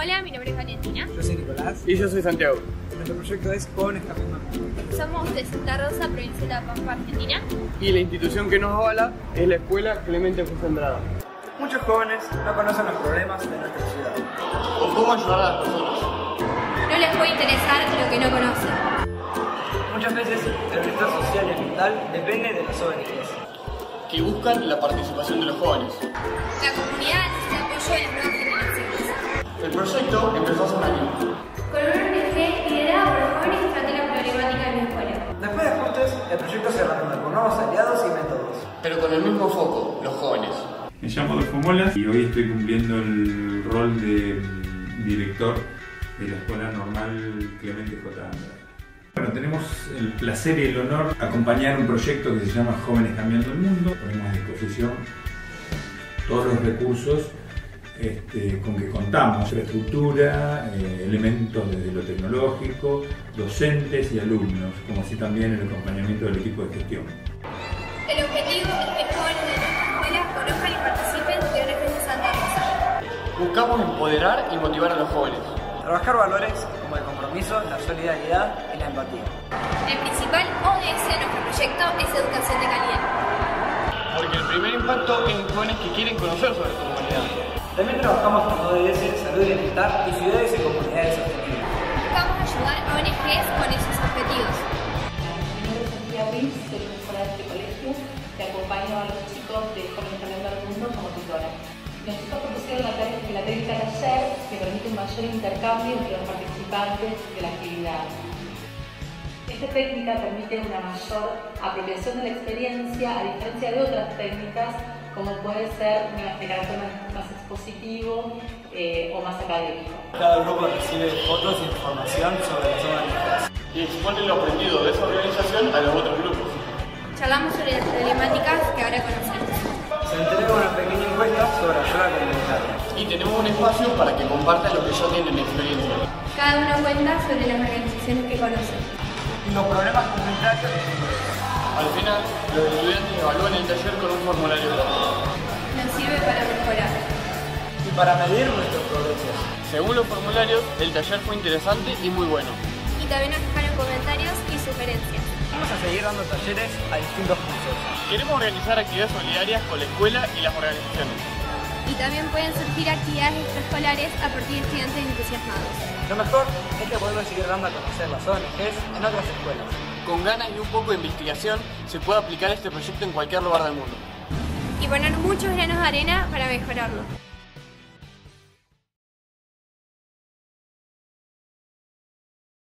Hola, mi nombre es Valentina. Yo soy Nicolás. Y yo soy Santiago. Nuestro proyecto es el Mundo. Somos de Santa Rosa, provincia de La Pampa, Argentina. Y la institución que nos avala es la Escuela Clemente José Andrada. Muchos jóvenes no conocen los problemas de nuestra ciudad. ¿O cómo ayudar a las personas? No les puede interesar lo que no conocen. Muchas veces el bienestar social y ambiental depende de las ONGs. Que buscan la participación de los jóvenes. La comunidad necesita apoyo de proyecto empezó hace un año. Con una ONG liderada por jóvenes trata la problemática de la escuela. Después de ajustes, el proyecto se reanudó con nuevos aliados y métodos. Pero con el mismo foco, los jóvenes. Me llamo Adolfo Molas y hoy estoy cumpliendo el rol de director de la Escuela Normal Clemente J. Andrade. Bueno, tenemos el placer y el honor de acompañar un proyecto que se llama Jóvenes Cambiando el Mundo. Ponemos a disposición todos los recursos este, con que contamos, infraestructura, eh, elementos desde lo tecnológico, docentes y alumnos, como así también el acompañamiento del equipo de gestión. El objetivo es que jóvenes de nuestra escuela conozcan y participen de ONGs de Santa Rosa. Buscamos empoderar y motivar a los jóvenes. Trabajar valores como el compromiso, la solidaridad y la empatía. El principal ODS de nuestro proyecto es educación de calidad. Porque el primer impacto es en jóvenes que quieren conocer sobre su comunidad. También trabajamos con ODS, salud y bienestar y ciudades y comunidades sostenibles. Buscamos ayudar a ONGs con esos objetivos. Mi nombre es Sofía Ruiz, soy profesora de este colegio que acompaño a los chicos de Jóvenes Cambiando al Mundo como tutora. Los chicos propusieron la técnica de ayer que permite un mayor intercambio entre los participantes de la actividad. Esta técnica permite una mayor apropiación de la experiencia a diferencia de otras técnicas como puede ser una- de carácter más, más expositivo eh, o más académico. Cada grupo recibe fotos e información sobre las ONGs. Y expone lo aprendido de esa organización a los otros grupos. Charlamos sobre las problemáticas que ahora conocemos. Se entrega una pequeña encuesta sobre ayuda comunitaria. Y tenemos un espacio para que compartan lo que ya tienen experiencia. Cada uno cuenta sobre las organizaciones que conoce. Y los problemas comunitarios Al final, los estudiantes evalúan el taller con un formulario corto. Nos sirve para mejorar. y para medir nuestros progresos. Según los formularios, el taller fue interesante y muy bueno. Y también nos dejaron comentarios y sugerencias. Vamos a seguir dando talleres a distintos cursos. Queremos organizar actividades solidarias con la escuela y las organizaciones. Y también pueden surgir actividades extraescolares a partir de estudiantes entusiasmados. Lo mejor es que podemos seguir dando a conocer las ONGs en otras escuelas. Con ganas y un poco de investigación, se puede aplicar este proyecto en cualquier lugar del mundo. Y poner muchos granos de arena para mejorarlo.